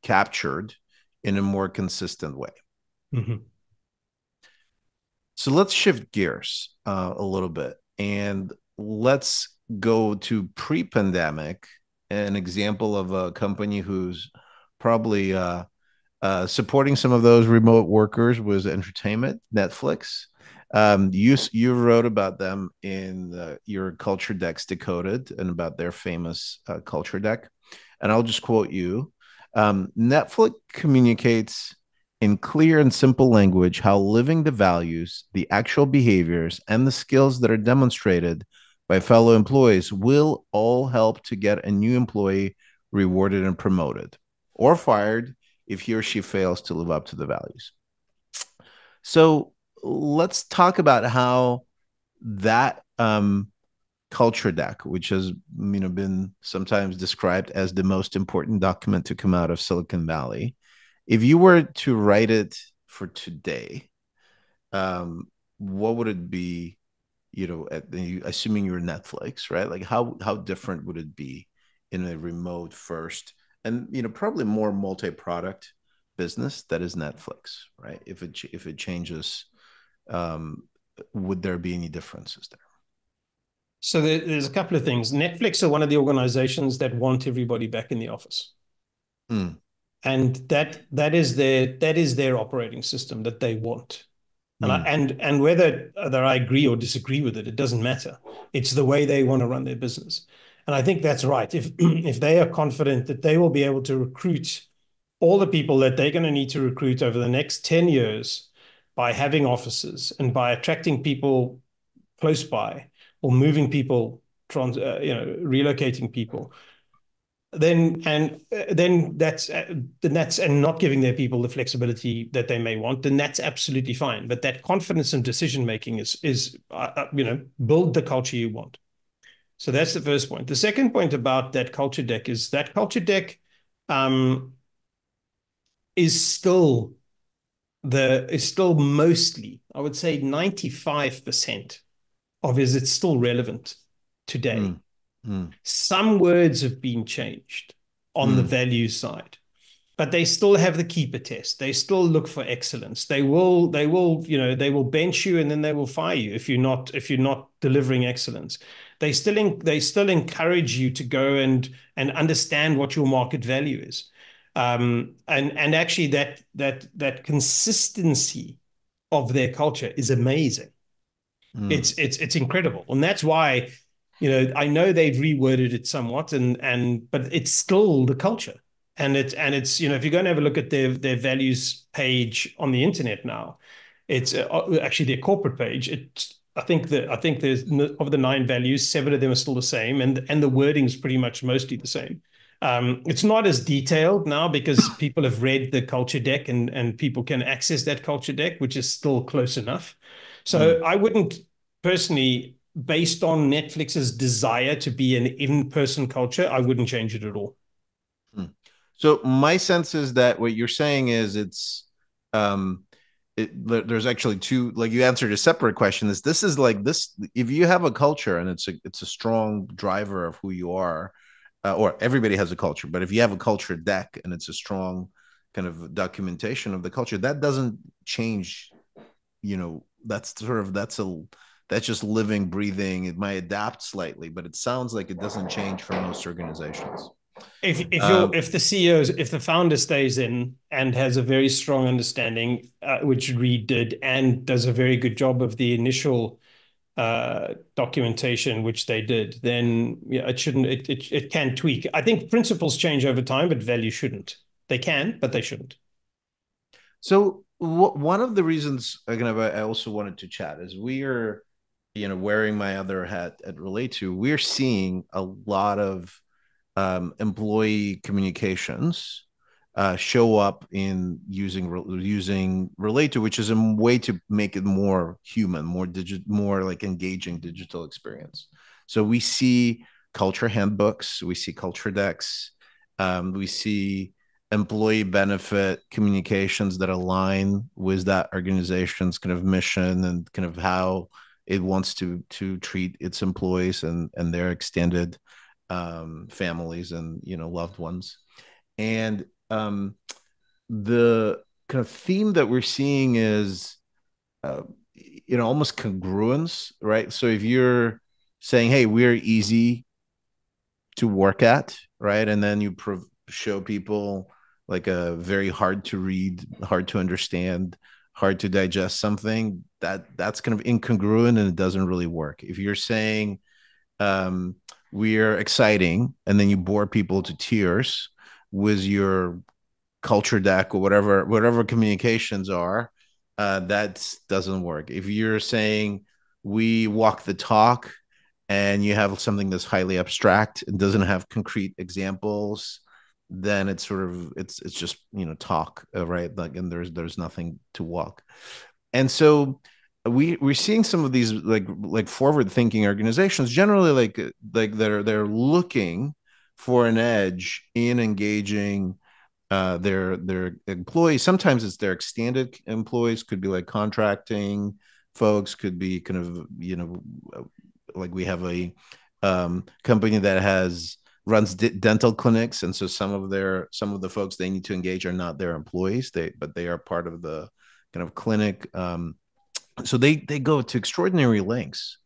captured in a more consistent way mm-hmm. So let's shift gears uh, a little bit and let's go to pre-pandemic, an example of a company who's probably uh, uh, supporting some of those remote workers was entertainment, Netflix. Um, you you wrote about them in uh, your culture decks decoded and about their famous uh, culture deck, and I'll just quote you. Um, Netflix communicates in clear and simple language how living the values, the actual behaviors, and the skills that are demonstrated by fellow employees will all help to get a new employee rewarded and promoted or fired if he or she fails to live up to the values. So let's talk about how that um, culture deck, which has you know been sometimes described as the most important document to come out of Silicon Valley, if you were to write it for today, um, what would it be you know, at the, assuming you're Netflix, right? Like how how different would it be in a remote first and you know probably more multi-product business that is Netflix, right? If it if it changes, um, would there be any differences there? So there's a couple of things. Netflix are one of the organizations that want everybody back in the office. Mm. And that that is their that is their operating system that they want. And, mm. I, and and whether whether I agree or disagree with it, it doesn't matter. It's the way they want to run their business, and I think that's right. If if they are confident that they will be able to recruit all the people that they're going to need to recruit over the next ten years by having offices and by attracting people close by or moving people, trans, uh, you know, relocating people, then and uh, then that's uh, then that's and not giving their people the flexibility that they may want then that's absolutely fine. But that confidence and decision making is is uh, uh, you know build the culture you want. So that's the first point. The second point about that culture deck is that culture deck um, is still the is still mostly i would say 95% of is it still relevant today? Mm. Mm. Some words have been changed on mm. the value side, but they still have the keeper test. They still look for excellence. They will, they will, you know, they will bench you and then they will fire you if you're not if you're not delivering excellence. They still in, they still encourage you to go and and understand what your market value is. Um, and and actually that that that consistency of their culture is amazing. Mm. It's it's it's incredible, and that's why you know, I know they've reworded it somewhat, and and but it's still the culture, and it's and it's you know, if you're going to have a look at their their values page on the internet now, it's uh, actually their corporate page. It's I think that I think there's of the nine values, seven of them are still the same, and and the wording is pretty much mostly the same. Um, it's not as detailed now because people have read the culture deck and and people can access that culture deck, which is still close enough. So mm. I wouldn't personally based on Netflix's desire to be an in-person culture, I wouldn't change it at all. Hmm. So my sense is that what you're saying is it's um it, there's actually two like you answered a separate question is this is like this if you have a culture and it's a it's a strong driver of who you are uh, or everybody has a culture but if you have a culture deck and it's a strong kind of documentation of the culture that doesn't change you know that's sort of that's a that's just living, breathing. It might adapt slightly, but it sounds like it doesn't change for most organizations. If if um, if the CEO if the founder stays in and has a very strong understanding, uh, which Reed did, and does a very good job of the initial uh, documentation, which they did, then yeah, it shouldn't. It, it it can tweak. I think principles change over time, but value shouldn't. They can, but they shouldn't. So one of the reasons again I also wanted to chat is we are you know wearing my other hat at RELAYTO we're seeing a lot of um, employee communications uh, show up in using using RELAYTO which is a way to make it more human, more digit, more like engaging digital experience. So we see culture handbooks, we see culture decks, um, we see employee benefit communications that align with that organization's kind of mission and kind of how it wants to to treat its employees and and their extended um, families and you know loved ones. And um, the kind of theme that we're seeing is uh, you know almost congruence right? So if you're saying hey we're easy to work at right? And then you pro- show people like a very hard to read hard to understand hard to digest something that that's kind of incongruent and it doesn't really work. If you're saying um, we're exciting and then you bore people to tears with your culture deck or whatever whatever communications are uh, that doesn't work. If you're saying we walk the talk and you have something that's highly abstract and doesn't have concrete examples then it's sort of it's it's just you know talk uh, right? Like and there's there's nothing to walk. And so we we're seeing some of these like like forward thinking organizations generally like like they're they're looking for an edge in engaging uh, their their employees. Sometimes it's their extended employees could be like contracting folks could be kind of you know like we have a um, company that has runs d- dental clinics and so some of their some of the folks they need to engage are not their employees they but they are part of the kind of clinic um, so they they go to extraordinary lengths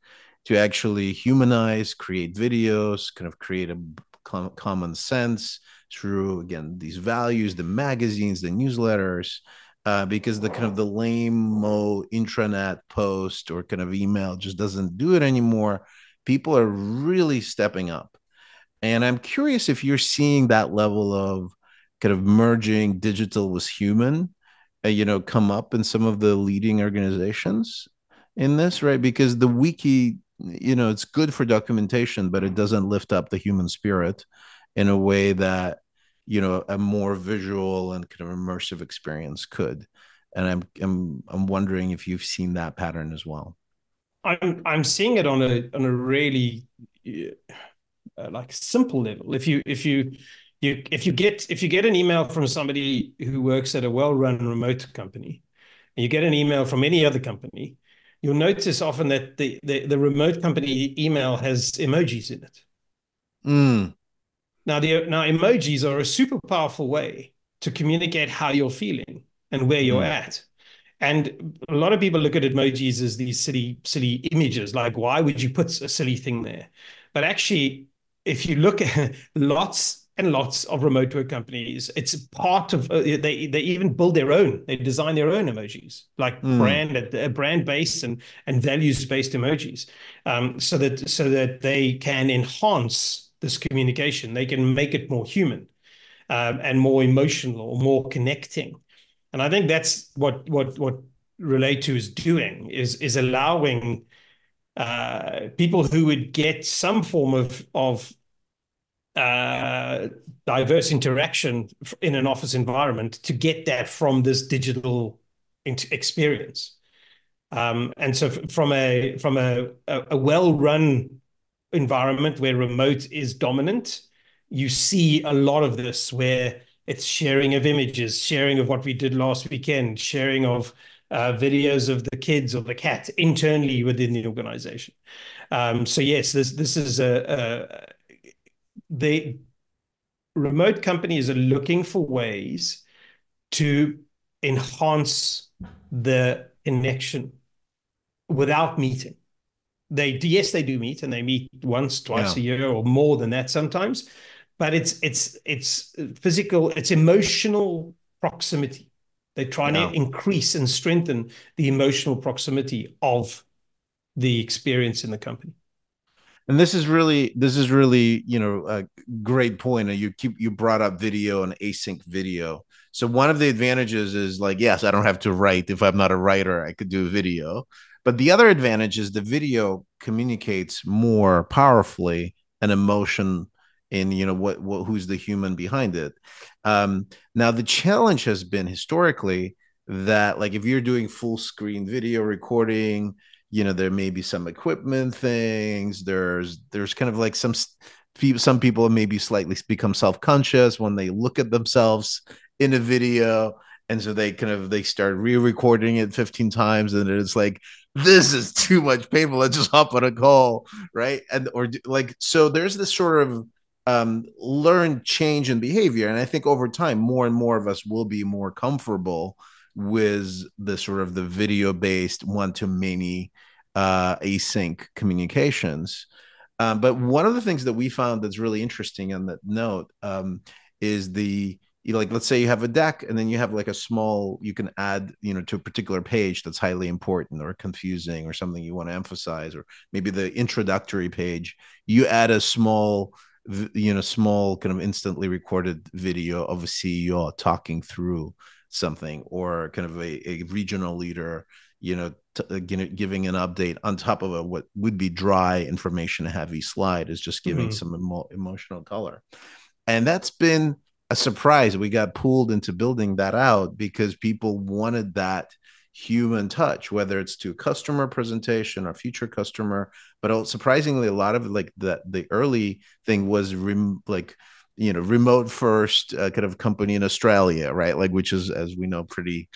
to actually humanize create videos kind of create a com- common sense through again these values the magazines the newsletters uh, because the kind of the lame mo intranet post or kind of email just doesn't do it anymore. People are really stepping up and i'm curious if you're seeing that level of kind of merging digital with human uh, you know come up in some of the leading organizations in this right? Because the wiki you know it's good for documentation but it doesn't lift up the human spirit in a way that you know a more visual and kind of immersive experience could. And i'm i'm i'm wondering if you've seen that pattern as well. I'm i'm seeing it on a on a really uh, like simple level if you if you you if you get if you get an email from somebody who works at a well-run remote company and you get an email from any other company you'll notice often that the the, the remote company email has emojis in it mm. Now, the now emojis are a super powerful way to communicate how you're feeling and where you're mm. at. And a lot of people look at emojis as these silly, silly images. Like, why would you put a silly thing there? But actually, if you look at lots and lots of remote work companies, it's part of uh, they they even build their own. They design their own emojis, like mm. brand uh, brand based and and values based emojis, um, so that so that they can enhance this communication. They can make it more human um, and more emotional or more connecting. And I think that's what what what RELAYTO is doing is is allowing uh, people who would get some form of of uh, diverse interaction in an office environment to get that from this digital experience. Um, and so from a from a, a well run environment where remote is dominant, you see a lot of this where it's sharing of images, sharing of what we did last weekend, sharing of uh, videos of the kids or the cat internally within the organization. Um, so yes, this this is a, a the remote companies are looking for ways to enhance the connection without meeting they yes they do meet and they meet once twice yeah. a year or more than that sometimes but it's it's it's physical it's emotional proximity they try yeah. to increase and strengthen the emotional proximity of the experience in the company. And this is really this is really you know a great point you keep you brought up video and async video. So one of the advantages is like yes i don't have to write. If i'm not a writer i could do a video. But the other advantage is the video communicates more powerfully an emotion in you know what, what who's the human behind it. Um, now the challenge has been historically that like if you're doing full screen video recording, you know there may be some equipment things. There's there's kind of like some some people maybe slightly become self-conscious when they look at themselves in a video and so they kind of they start re-recording it 15 times and it's like this is too much painful let's just hop on a call right and or like so there's this sort of um learned change in behavior. And i think over time more and more of us will be more comfortable with the sort of the video based one to many uh async communications. Um, but one of the things that we found that's really interesting on that note um, is the you like let's say you have a deck and then you have like a small you can add you know to a particular page that's highly important or confusing or something you want to emphasize or maybe the introductory page. You add a small you know small kind of instantly recorded video of a ceo talking through something or kind of a, a regional leader you know t- uh, giving an update on top of a what would be dry information heavy slide is just giving mm-hmm. some emo- emotional color and that's been a surprise. We got pulled into building that out because people wanted that human touch, whether it's to customer presentation or future customer. But surprisingly, a lot of like the the early thing was rem- like you know remote first uh, kind of company in Australia, right? Like which is as we know pretty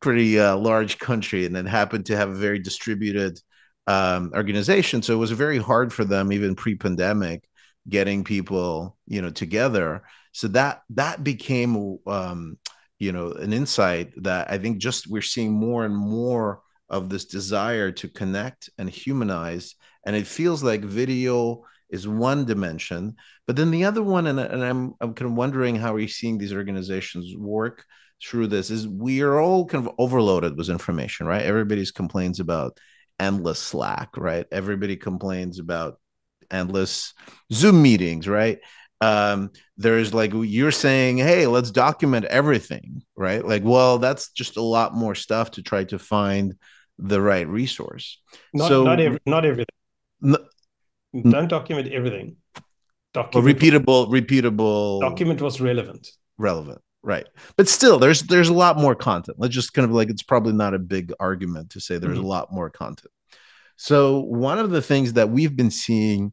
pretty uh, large country, and then happened to have a very distributed um, organization. So it was very hard for them even pre-pandemic getting people you know together. So that that became um, you know an insight that I think just we're seeing more and more of this desire to connect and humanize, and it feels like video is one dimension but then the other one and, and i'm i'm kind of wondering how we're seeing these organizations work through this is we are all kind of overloaded with information right? Everybody's complains about endless slack right? Everybody complains about endless zoom meetings right um there's like you're saying hey let's document everything right like well that's just a lot more stuff to try to find the right resource not, so not, every, not everything don't document everything. Document repeatable, repeatable. Document was relevant. Relevant, right? But still, there's there's a lot more content. Let's just kind of like it's probably not a big argument to say there's mm-hmm. a lot more content. So one of the things that we've been seeing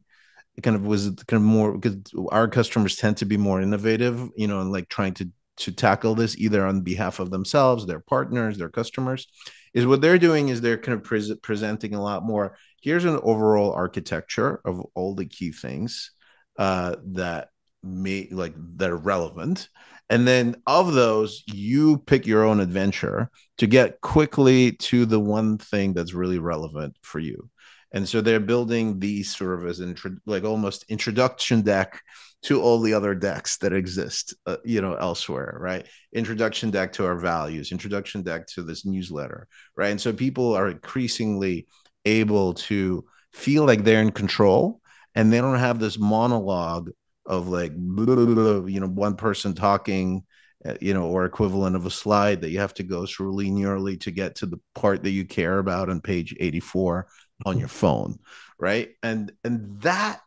kind of was kind of more because our customers tend to be more innovative, you know, and like trying to to tackle this either on behalf of themselves, their partners, their customers, is what they're doing is they're kind of pre- presenting a lot more here's an overall architecture of all the key things uh, that may like that are relevant and then of those you pick your own adventure to get quickly to the one thing that's really relevant for you and so they're building these sort of as intro, like almost introduction deck to all the other decks that exist uh, you know elsewhere right? Introduction deck to our values introduction deck to this newsletter right? And so people are increasingly able to feel like they're in control and they don't have this monologue of like you know one person talking uh, you know or equivalent of a slide that you have to go through linearly to get to the part that you care about on page 84 on your phone right and and that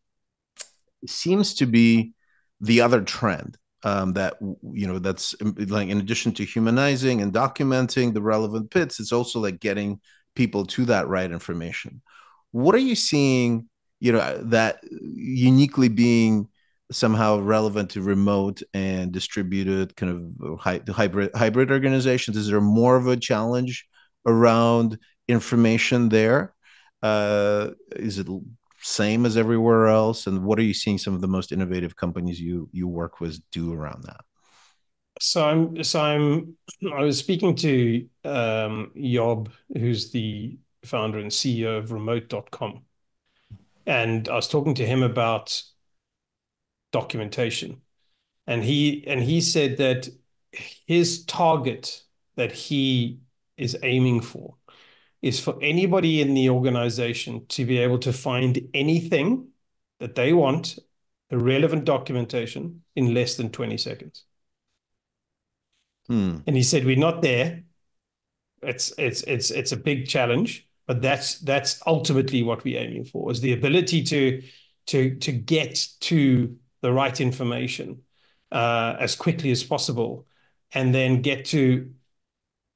seems to be the other trend um, that you know that's like in addition to humanizing and documenting the relevant pits it's also like getting people to that right information. What are you seeing, you know, that uniquely being somehow relevant to remote and distributed kind of hybrid hybrid organizations? Is there more of a challenge around information there? Uh, is it same as everywhere else? And what are you seeing some of the most innovative companies you you work with do around that? So I'm so I'm I was speaking to um, Yob, who's the founder and CEO of remote.com. And I was talking to him about documentation. And he and he said that his target that he is aiming for is for anybody in the organization to be able to find anything that they want, the relevant documentation, in less than 20 seconds. Hmm. And he said, "We're not there. It's it's it's it's a big challenge, but that's that's ultimately what we're aiming for: is the ability to to to get to the right information uh, as quickly as possible, and then get to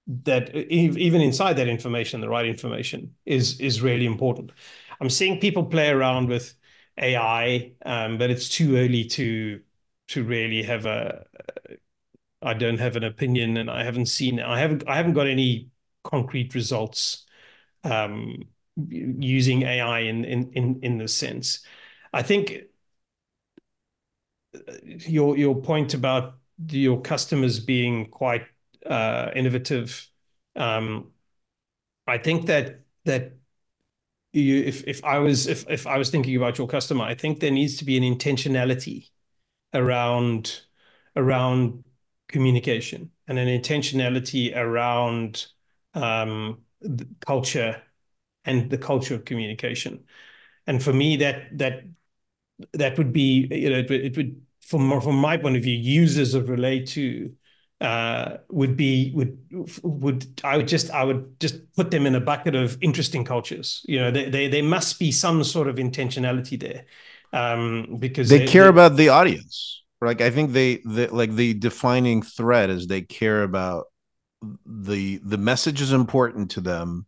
that even inside that information, the right information is is really important. I'm seeing people play around with AI, um, but it's too early to to really have a I don't have an opinion, and I haven't seen. I haven't. I haven't got any concrete results um, using AI in in in in this sense. I think uh, your your point about your customers being quite uh, innovative. Um, I think that that you, if if I was if if I was thinking about your customer, I think there needs to be an intentionality around around communication and an intentionality around um, culture and the culture of communication. And for me, that that that would be you know it would, it would from from my point of view, users of RELAYTO uh, would be would would I would just I would just put them in a bucket of interesting cultures. You know, they they, they must be some sort of intentionality there um, because they, they care they, about the audience like I think they, the like the defining thread is they care about the the message is important to them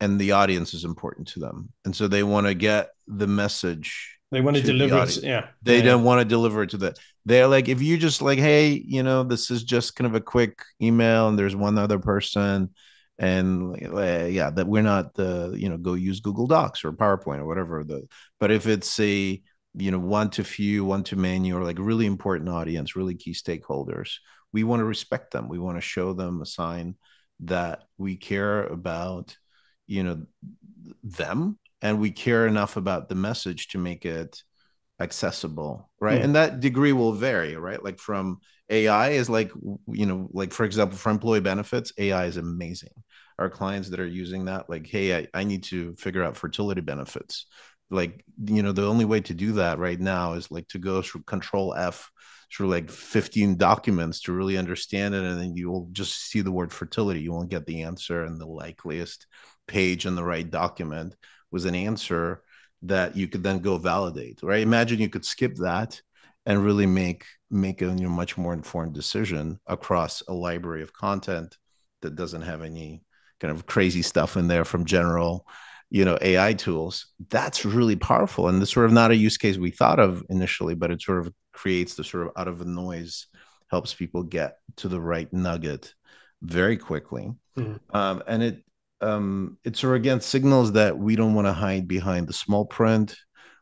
and the audience is important to them and so they want to get the message they want to, to deliver it yeah they yeah. don't want to deliver it to the they're like if you just like hey you know this is just kind of a quick email and there's one other person and uh, yeah that we're not the you know go use google docs or powerpoint or whatever the but if it's a you know one to few one to many or like really important audience really key stakeholders we want to respect them. We want to show them a sign that we care about you know them and we care enough about the message to make it accessible right? Mm. and that degree will vary right? Like from ai is like you know like for example for employee benefits ai is amazing. Our clients that are using that like hey I, I need to figure out fertility benefits. Like you know the only way to do that right now is like to go through control f through like 15 documents to really understand it and then you'll just see the word fertility. You won't get the answer and the likeliest page in the right document was an answer that you could then go validate right? Imagine you could skip that and really make make a you know, much more informed decision across a library of content that doesn't have any kind of crazy stuff in there from general you know ai tools. That's really powerful and this sort of not a use case we thought of initially but it sort of creates the sort of out of the noise helps people get to the right nugget very quickly. Mm-hmm. um, and it um, it sort of again signals that we don't want to hide behind the small print.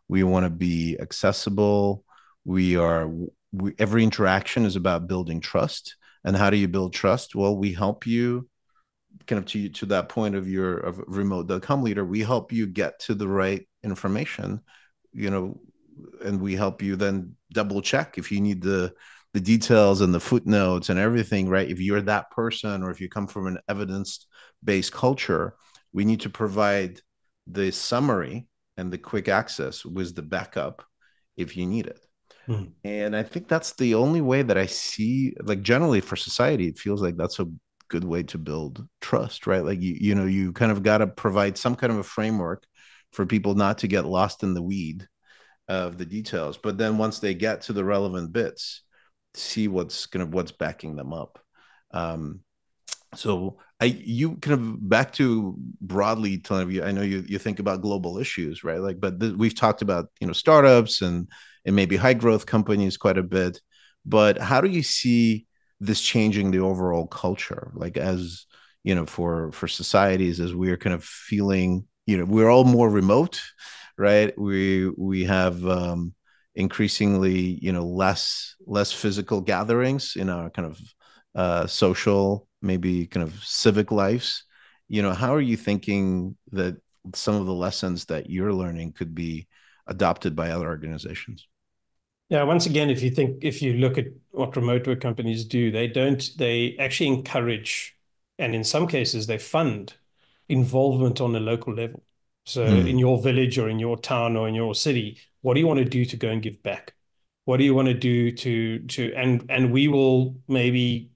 We want to be accessible. We are we, every interaction is about building trust. And how do you build trust? Well, we help you kind of to to that point of your of remote.com leader. We help you get to the right information, you know, and we help you then double check if you need the the details and the footnotes and everything, right? If you're that person or if you come from an evidence based culture, we need to provide the summary and the quick access with the backup if you need it. Mm. And I think that's the only way that I see, like generally for society, it feels like that's a good way to build trust, right? Like you, you know, you kind of got to provide some kind of a framework for people not to get lost in the weed of the details. But then once they get to the relevant bits, see what's kind of what's backing them up. Um, so I you kind of back to broadly telling you I know you you think about global issues right? Like but th- we've talked about you know startups and and maybe high growth companies quite a bit but how do you see this changing the overall culture? Like as you know for for societies as we're kind of feeling you know we're all more remote right? We we have um increasingly you know less less physical gatherings in our kind of uh, social maybe kind of civic lives. You know how are you thinking that some of the lessons that you're learning could be adopted by other organizations? Yeah once again if you think if you look at what remote work companies do they don't they actually encourage and in some cases they fund involvement on a local level. So mm. in your village or in your town or in your city, what do you want to do to go and give back? What do you want to do to to and and we will maybe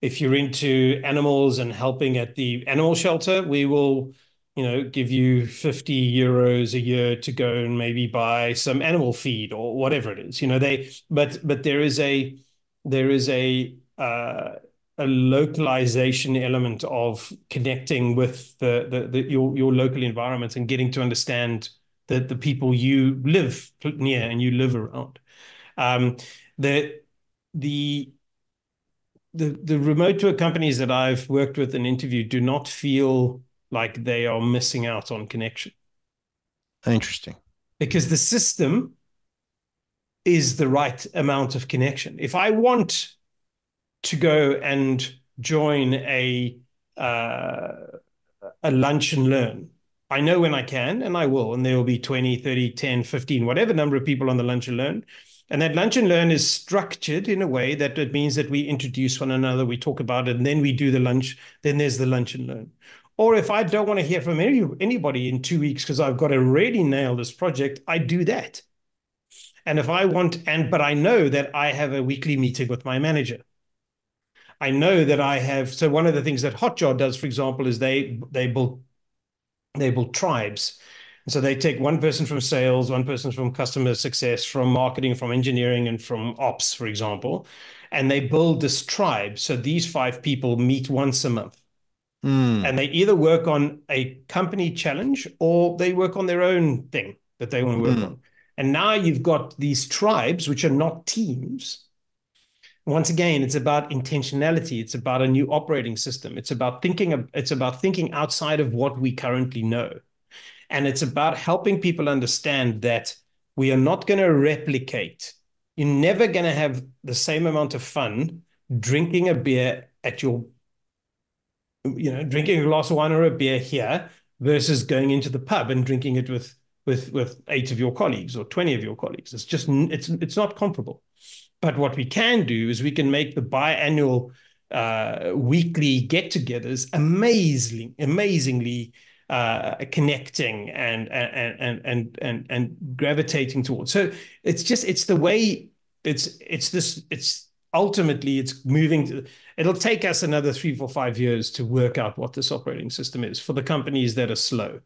if you're into animals and helping at the animal shelter, we will you know give you 50 euros a year to go and maybe buy some animal feed or whatever it is you know they but but there is a there is a uh, a localization element of connecting with the, the, the, your your local environment and getting to understand the the people you live near and you live around. Um, the the the the remote work companies that I've worked with and interviewed do not feel like they are missing out on connection. Interesting. Because the system is the right amount of connection. If I want to go and join a uh, a lunch and learn. I know when I can and I will, and there will be 20, 30, 10, 15, whatever number of people on the lunch and learn. And that lunch and learn is structured in a way that it means that we introduce one another, we talk about it, and then we do the lunch. Then there's the lunch and learn. Or if I don't want to hear from any, anybody in two weeks because I've got to really nail this project, I do that. And if I want, and but I know that I have a weekly meeting with my manager. I know that I have. So one of the things that Hotjar does, for example, is they they build they build tribes. And so they take one person from sales, one person from customer success, from marketing, from engineering, and from ops, for example, and they build this tribe. So these five people meet once a month. Mm. And they either work on a company challenge or they work on their own thing that they want to work mm. on. And now you've got these tribes, which are not teams. Once again, it's about intentionality. It's about a new operating system. It's about thinking. It's about thinking outside of what we currently know, and it's about helping people understand that we are not going to replicate. You're never going to have the same amount of fun drinking a beer at your, you know, drinking a glass of wine or a beer here versus going into the pub and drinking it with with with eight of your colleagues or 20 of your colleagues. It's just it's it's not comparable. But what we can do is we can make the biannual uh, weekly get-togethers amazingly, amazingly uh, connecting and and and and and and gravitating towards. So it's just it's the way it's it's this it's ultimately it's moving to it'll take us another three four five years to work out what this operating system is for the companies that are slow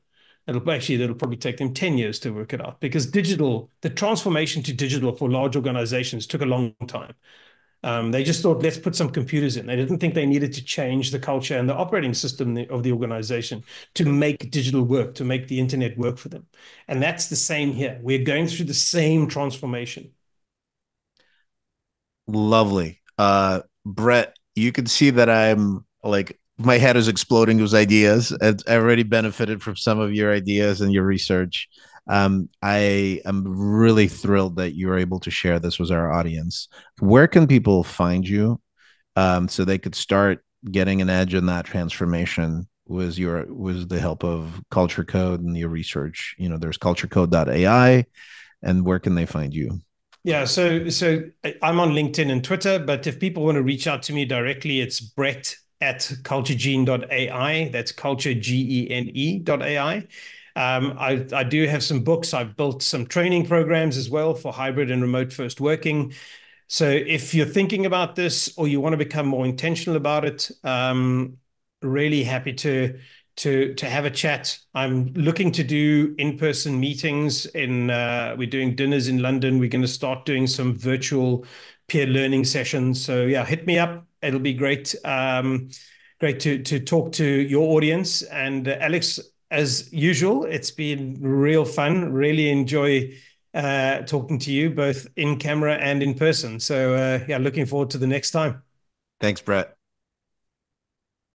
it'll actually it'll probably take them 10 years to work it out because digital the transformation to digital for large organizations took a long time. Um, they just thought let's put some computers in. They didn't think they needed to change the culture and the operating system of the organization to make digital work to make the internet work for them. And that's the same here. We're going through the same transformation. Lovely. Uh, Brett, you can see that I'm like my head is exploding with ideas. I already benefited from some of your ideas and your research. Um, I am really thrilled that you are able to share this with our audience. Where can people find you um, so they could start getting an edge in that transformation with your with the help of Culture Code and your research? You know, there's culturecode.ai, and where can they find you? Yeah, so so I'm on LinkedIn and Twitter, but if people want to reach out to me directly, it's Brett at culturegene.ai. That's culture G E N E AI. Um, I, I do have some books. I've built some training programs as well for hybrid and remote first working. So if you're thinking about this or you want to become more intentional about it, um, really happy to to to have a chat. I'm looking to do in-person meetings. In uh, we're doing dinners in London. We're going to start doing some virtual peer learning sessions. So yeah, hit me up. It'll be great. Um, great to to talk to your audience. And uh, Alex, as usual, it's been real fun. Really enjoy uh, talking to you both in camera and in person. So uh, yeah, looking forward to the next time. Thanks, Brett.